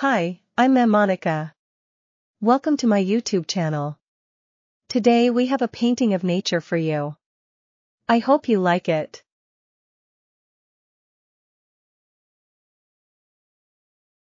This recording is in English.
Hi, I'm Monika. Welcome to my YouTube channel. Today we have a painting of nature for you. I hope you like it.